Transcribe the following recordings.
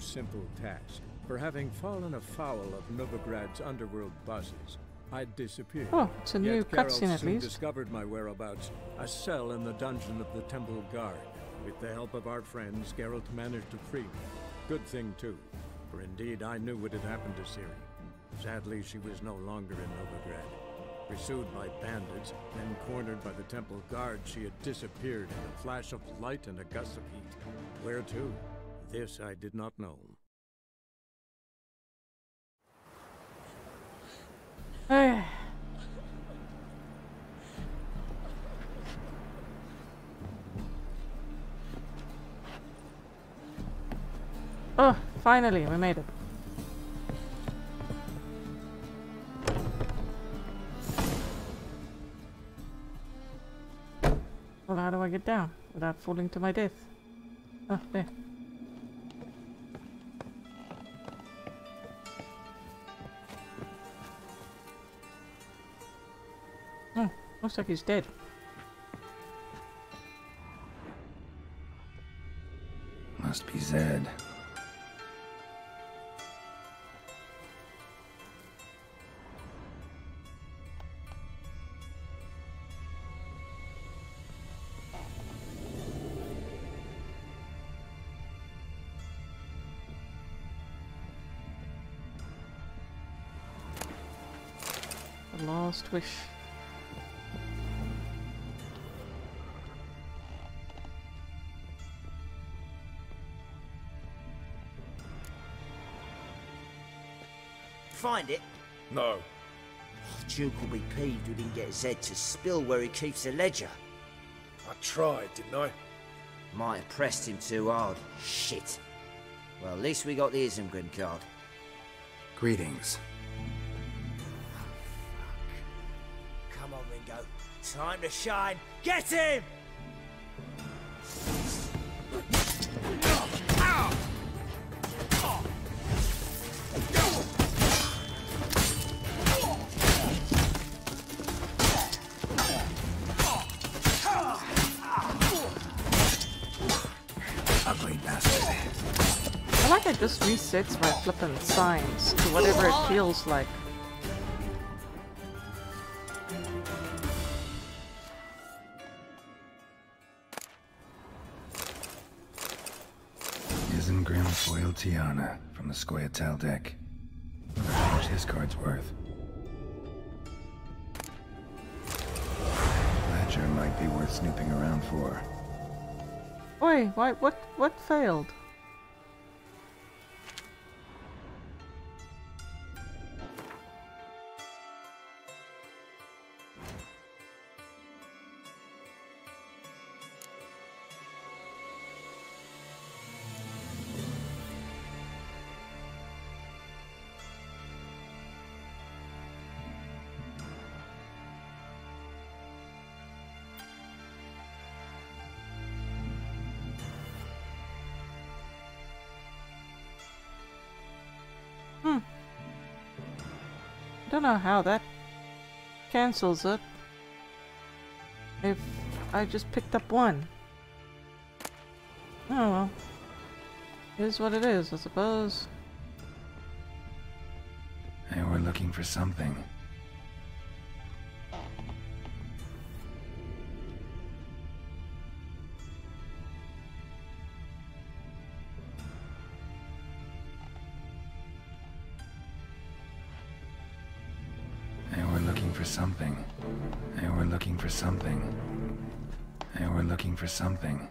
simple task. For having fallen afoul of Novigrad's underworld bosses, I'd disappeared. Oh, it's a new Yet Geralt cutscene at least. discovered my whereabouts, a cell in the dungeon of the Temple Guard. With the help of our friends, Geralt managed to free me. Good thing, too, for indeed I knew what had happened to Ciri. Sadly, she was no longer in Novigrad. Pursued by bandits, then cornered by the Temple Guard, she had disappeared in a flash of light and a gust of heat. Where to? This I did not know. Oh, finally, we made it. Well, how do I get down without falling to my death? Oh, there. Looks like he's dead. Must be Zed. The last wish. Find it? No. Oh, Duke will be peeved we didn't get Zed to spill where he keeps the ledger. I tried, didn't I? Might have pressed him too hard. Shit. Well, at least we got the Isengrim card. Greetings. Come on, Ringo. Time to shine. Get him! Just resets my flippin' signs to whatever it feels like. Isengrim Faoiltiarna from the Scoia'tael deck. Wonder how much his card's worth. Ledger might be worth snooping around for. Oi, why, what, what failed? Don't know how that cancels it. If I just picked up one. Oh well. It is what it is, I suppose. They were looking for something. Something.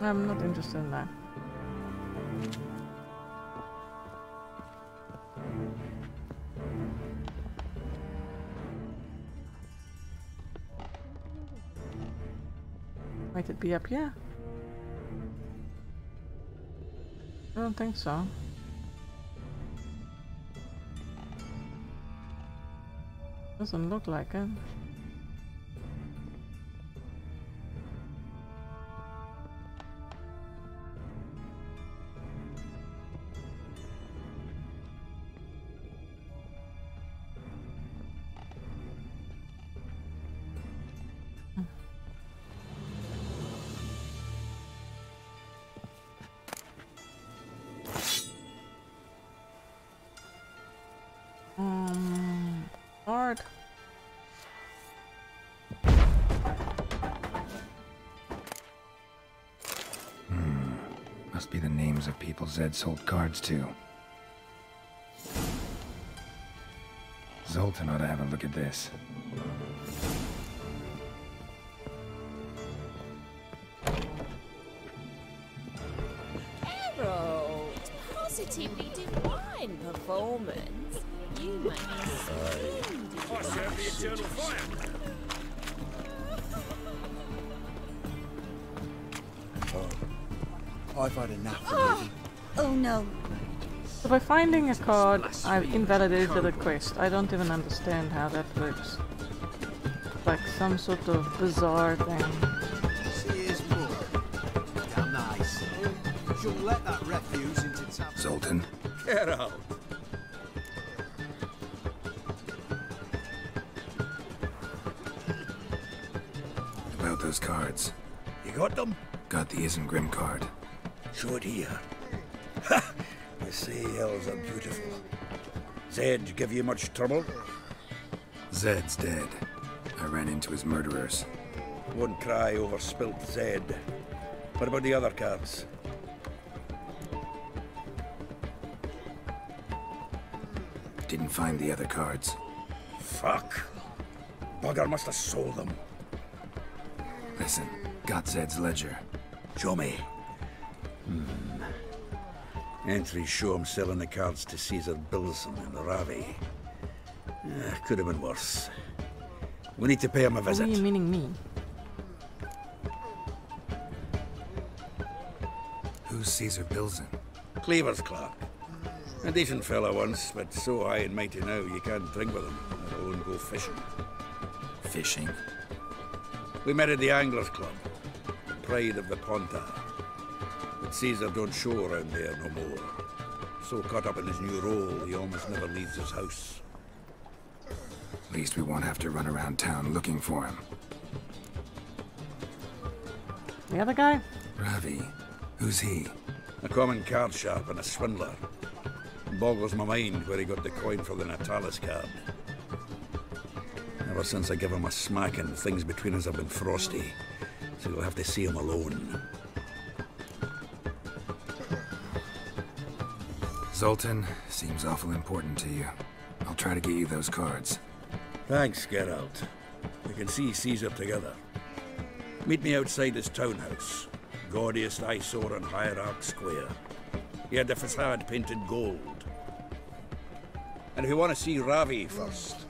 I'm not interested in that. Might it be up here? I don't think so. Doesn't look like it. Um, hard. Must be the names of people Zed sold cards to. Zoltan ought to have a look at this. Harold, positively divine performance. You make me I serve the eternal fire. I've had enough of. Oh no. So by finding a card, I've invalidated the quest. I don't even understand how that works. Like some sort of bizarre thing. See his mug. Damn nice. She'll let that refuse into town. Zoltan, Get out. Those cards. You got them? Got the Isengrim card. Show it here. Ha! You say elves are beautiful. Zed give you much trouble? Zed's dead. I ran into his murderers. Won't cry over spilt Zed. What about the other cards? Didn't find the other cards. Fuck. Bugger must have sold them. Listen, Gotzed's ledger. Show me. Hmm. Entries show him selling the cards to Cesar Bilzen and Ravi. Ah, could have been worse. We need to pay him a visit. Are visit. you meaning me? Who's Cesar Bilzen? Cleaver's clerk. A decent fellow once, but so high and mighty now you can't drink with him, let alone go fishing. Fishing? We met at the Anglers Club, pride of the Pontar. But Cesar don't show around there no more. So caught up in his new role, he almost never leaves his house. At least we won't have to run around town looking for him. The other guy? Ravi, who's he? A common card sharp and a swindler. Boggles my mind where he got the coin for the Natalis card. Ever since I gave him a smacking, things between us have been frosty. So you'll have to see him alone. Zoltan, seems awful important to you. I'll try to get you those cards. Thanks, Geralt. We can see Cesar together. Meet me outside his townhouse. Gaudiest eyesore on Hierarch Square. He had the facade painted gold. And if you want to see Ravi first,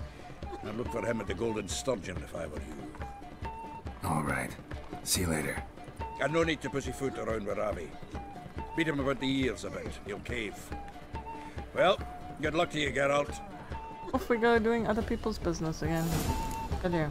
I'd look for him at the Golden Sturgeon if I were you. All right. See you later. And no need to pussyfoot around with Ravi. Beat him about the ears a bit. He'll cave. Well, good luck to you, Geralt. Off we go doing other people's business again. Good here.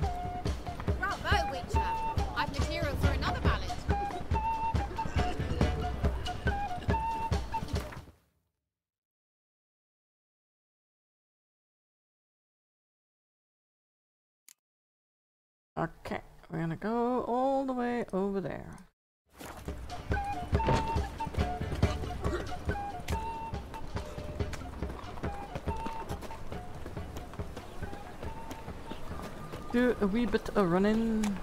Okay, we're gonna go all the way over there. Do a wee bit of running.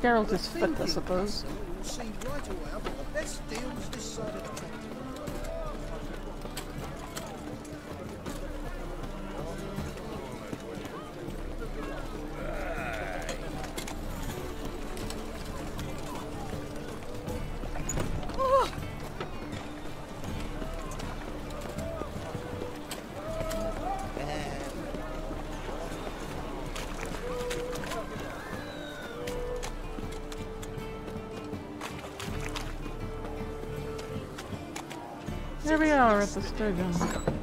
Geralt is fit, I suppose. We'll see right away I've got Here we are at the sturgeon.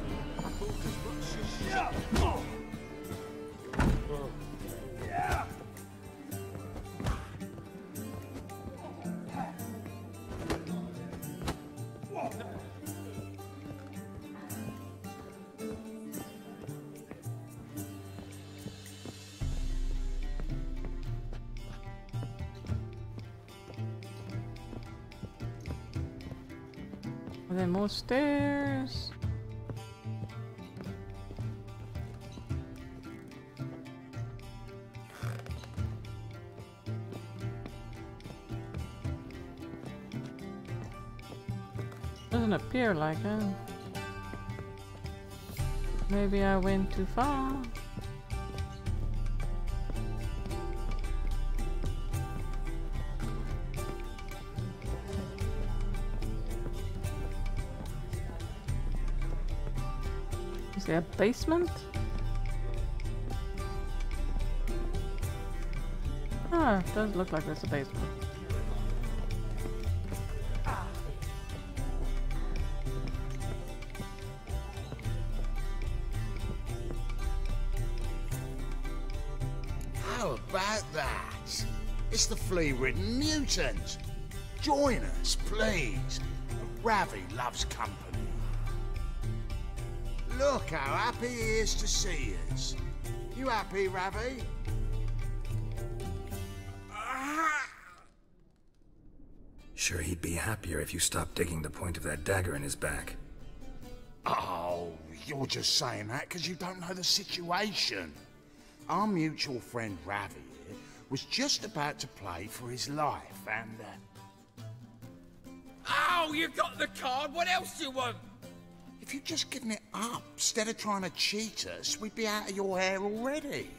Are there more stairs? Doesn't appear like it. Maybe I went too far. There a basement? Ah, does look like there's a basement. How about that? It's the flea-ridden mutant. Join us, please. Ravi loves company. Look how happy he is to see us. You happy, Ravi? Sure, he'd be happier if you stopped digging the point of that dagger in his back. Oh, you're just saying that because you don't know the situation. Our mutual friend Ravi here was just about to play for his life and... Uh, Oh, you got the card. What else do you want? If you'd just given it up instead of trying to cheat us, we'd be out of your hair already.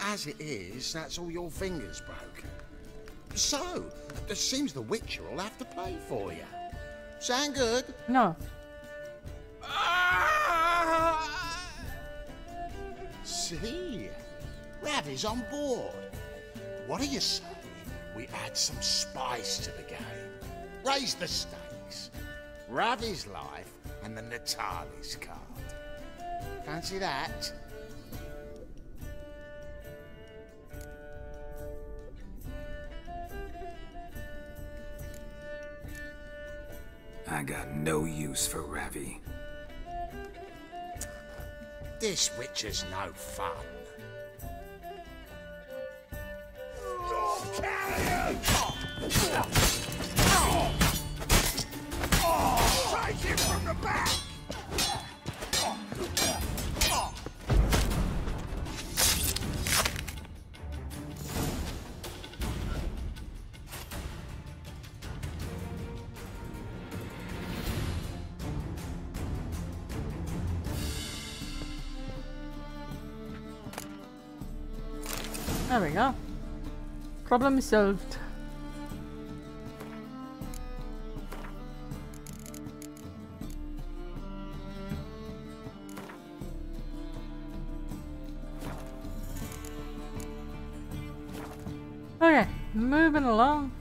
As it is, that's all your fingers broken. So, it seems the Witcher will have to play for you. Sound good? No. Ah! See? Ravi's on board. What do you say? We add some spice to the game. Raise the stakes. Ravi's life and the Natalis card. Fancy that? I got no use for Ravi. This witch is no fun. Problem is solved. Okay, moving along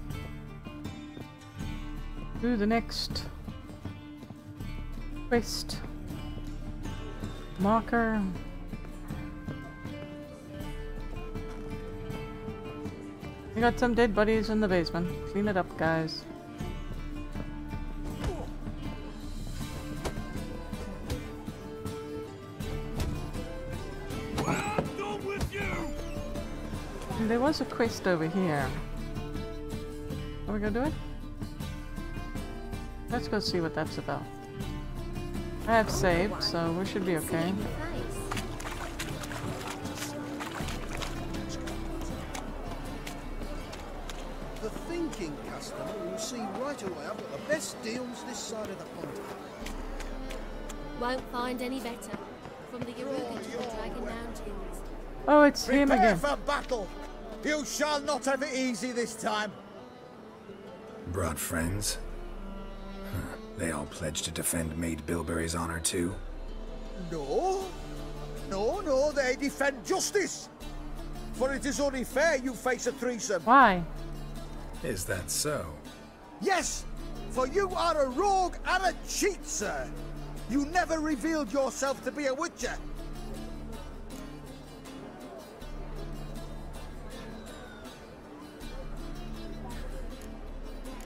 to the next quest marker. We got some dead bodies in the basement. Clean it up, guys. There was a quest over here. Are we gonna do it? Let's go see what that's about. I have saved, so we should be okay. Won't find any better. From the Yaruga to the Dragon Mountains. Oh, it's him Prepare again. for battle! You shall not have it easy this time. Brought friends? Huh. They all pledged to defend Maid Bilberry's honor too? No. No, no, they defend justice. For it is only fair you face a threesome. Why? Is that so? Yes! For you are a rogue and a cheat, sir. You never revealed yourself to be a witcher.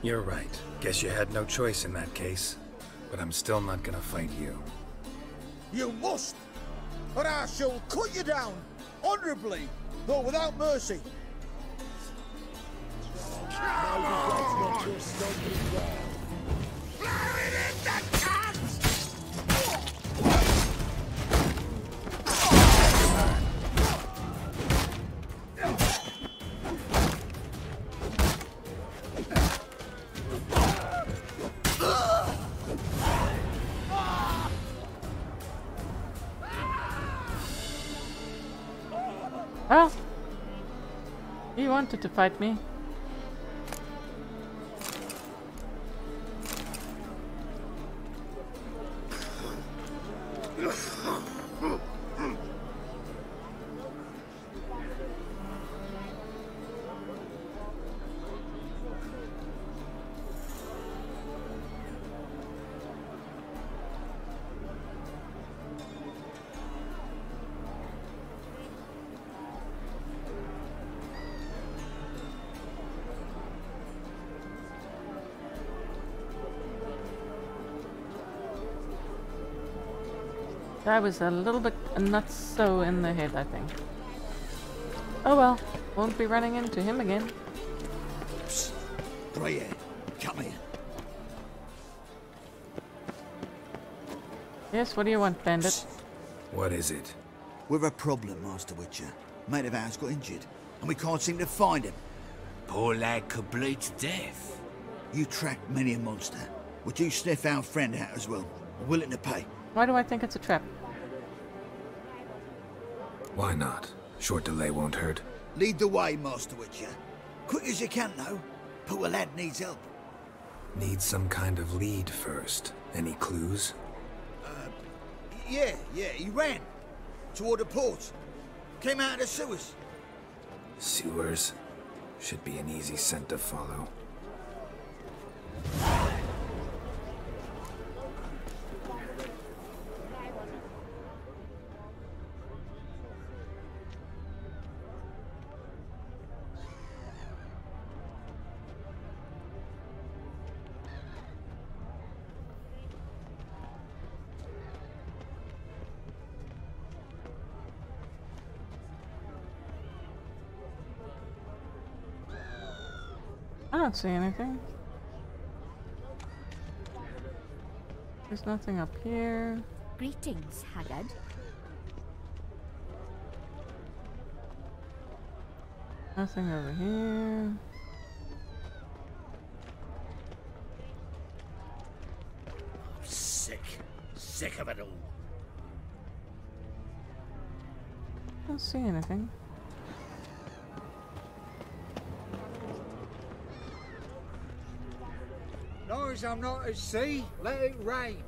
You're right. Guess you had no choice in that case. But I'm still not gonna fight you. You must, or I shall cut you down, honourably, though without mercy. Well, wanted to fight me. That was a little bit not so in the head, I think. Oh well, won't be running into him again. Greyhair, come here. Yes, what do you want, bandit? What is it? We've a problem, Master Witcher. Mate of ours got injured, and we can't seem to find him. Poor lad could bleed to death. You track many a monster. Would you sniff our friend out as well? We're willing to pay. Why do I think it's a trap? Why not? Short delay won't hurt. Lead the way, Master Witcher. Quick as you can, though. Poor lad needs help. Need some kind of lead first. Any clues? Uh, yeah, yeah, he ran. Toward the port. Came out of the sewers. Sewers. Should be an easy scent to follow. I don't see anything. There's nothing up here. Greetings, Haggard. Nothing over here. I'm Sick. Sick of it all. Don't see anything. As I'm not at sea, let it rain.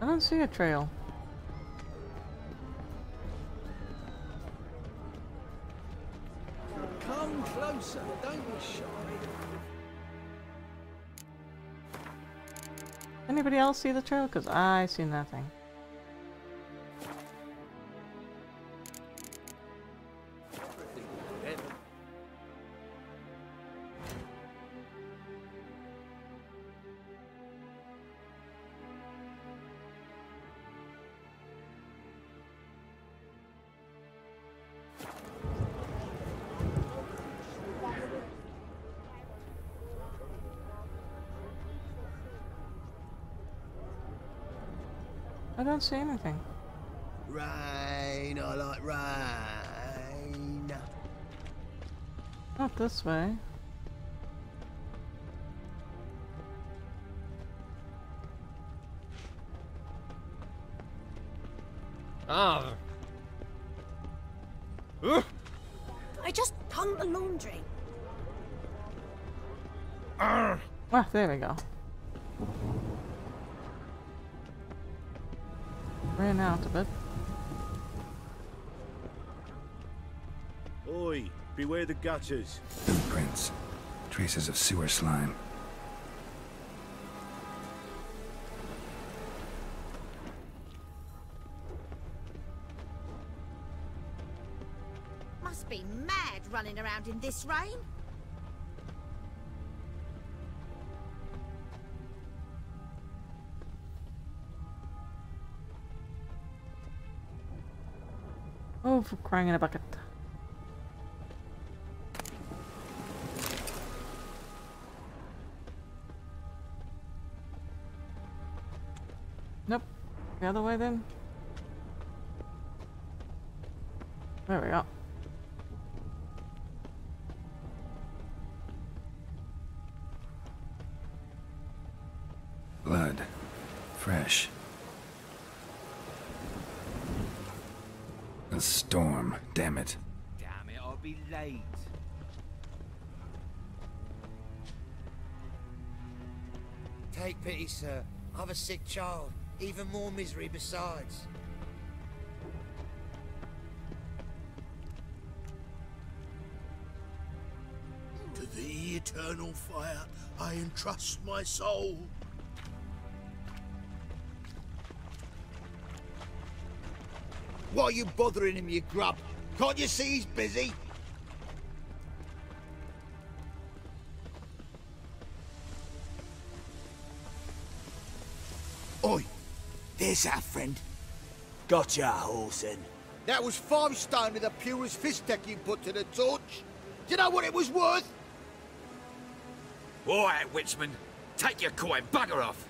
I don't see a trail. Come closer, don't be shy. Anybody else see the trail? Because I see nothing. Don't see anything. Rain, I like rain. Not this way. Ah. I just hung the laundry. Ah, there we go. ran out of it. Oi, beware the gutters. Footprints. Traces of sewer slime. Must be mad running around in this rain. For crying in a bucket. Nope. The other way then? There we go. Sir. I've a sick child. Even more misery besides. To the eternal fire, I entrust my soul. Why are you bothering him, you grub? Can't you see he's busy? There's our friend. Gotcha, Horson. That was five stone of the purest fisstech you put to the torch. Do you know what it was worth? All right, Witchman. Take your coin, bugger off.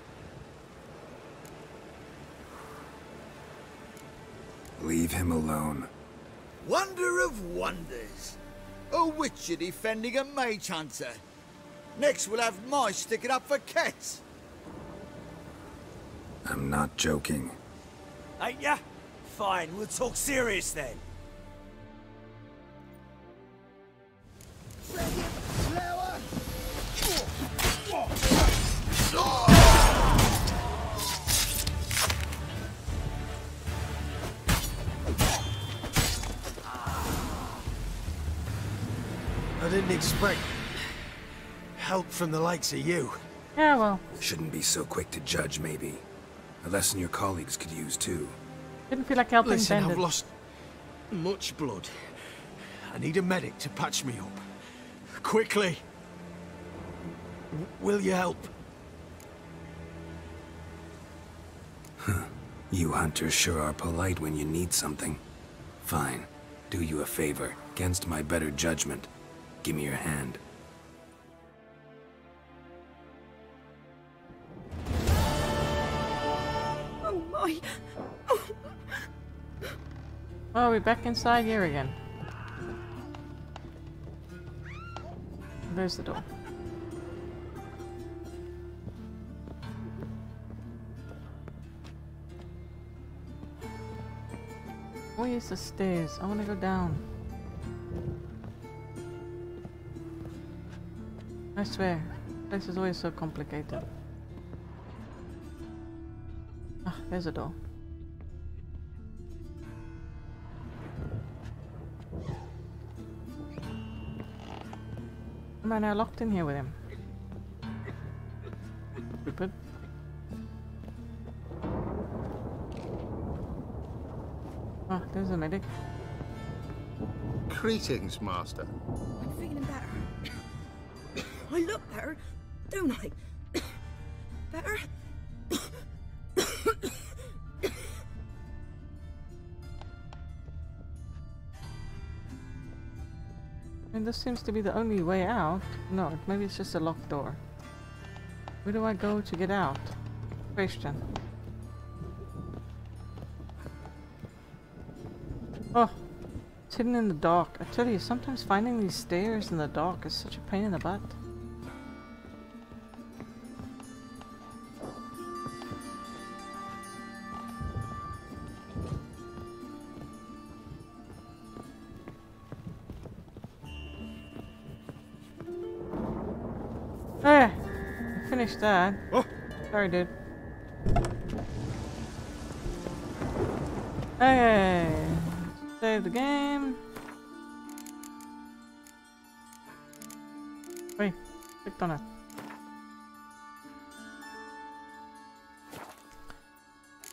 Leave him alone. Wonder of wonders. A witcher defending a mage hunter. Next we'll have mice sticking up for cats. I'm not joking. Ain't ya? Fine, we'll talk serious then. I didn't expect help from the likes of you. Yeah, well, Shouldn't be so quick to judge, maybe. A lesson your colleagues could use, too. didn't feel like helping Listen, Bandit. I've lost much blood. I need a medic to patch me up. Quickly. W- Will you help? You hunters sure are polite when you need something. Fine. Do you a favor, against my better judgment. Give me your hand. Oh, we're back inside here again. There's the door. Where's the stairs? I want to go down. I swear, this is always so complicated. Ah, there's a door. Am I now locked in here with him? Stupid. Ah, there's a medic. Greetings, Master. I'm feeling better. I look better, don't I? This seems to be the only way out. No, maybe it's just a locked door. Where do I go to get out? Question. Oh, it's hidden in the dark. I tell you, sometimes finding these stairs in the dark is such a pain in the butt. Oh. Sorry, dude. Okay. Save the game. Wait, clicked on it.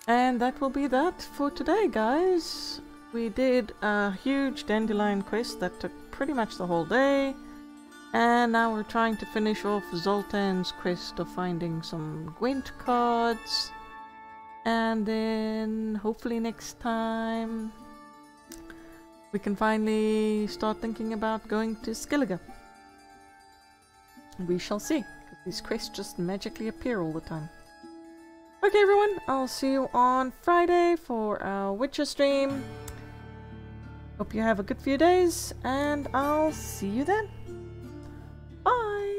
And that will be that for today, guys. We did a huge dandelion quest that took pretty much the whole day. And now we're trying to finish off Zoltan's quest of finding some Gwent cards. And then hopefully next time we can finally start thinking about going to Skellige. We shall see, these quests just magically appear all the time. Okay everyone, I'll see you on Friday for our Witcher stream. Hope you have a good few days, and I'll see you then. Bye.